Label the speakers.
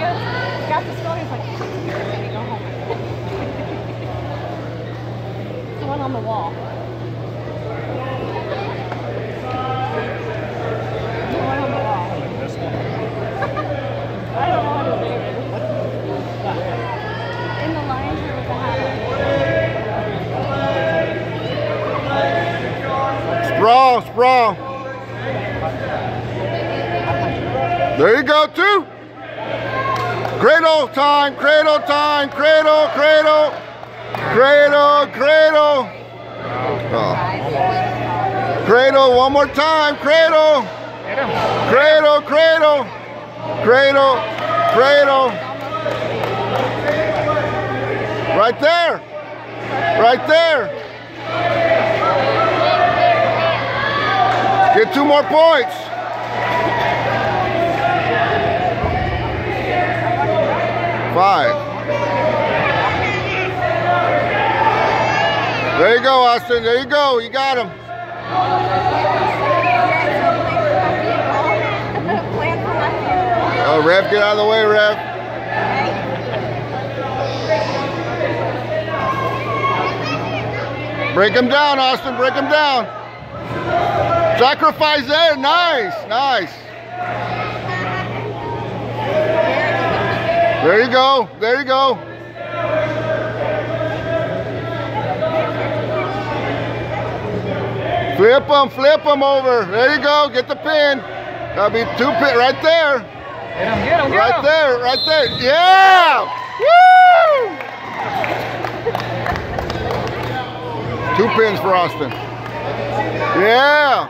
Speaker 1: goes, got the. He's like, "Shit, let me go home. The one on the wall. The one on the wall. I don't to. In the was a hat.
Speaker 2: There you go, two. Cradle time, cradle time, cradle, cradle, cradle, cradle. Oh. Cradle, one more time, cradle, cradle, cradle, cradle, cradle. Right there, right there. Get two more points. Five. There you go, Austin. There you go. You got him. Oh, Rev, get out of the way, Rev. Break him down, Austin. Break him down. Sacrifice there. Nice, nice. There you go. There you go. Flip them, flip them over. There you go. Get the pin. That'll be two pin right there.
Speaker 3: Get him, get him, get
Speaker 2: Right
Speaker 3: him.
Speaker 2: there, right there. Yeah! Woo! Two pins for Austin. Yeah!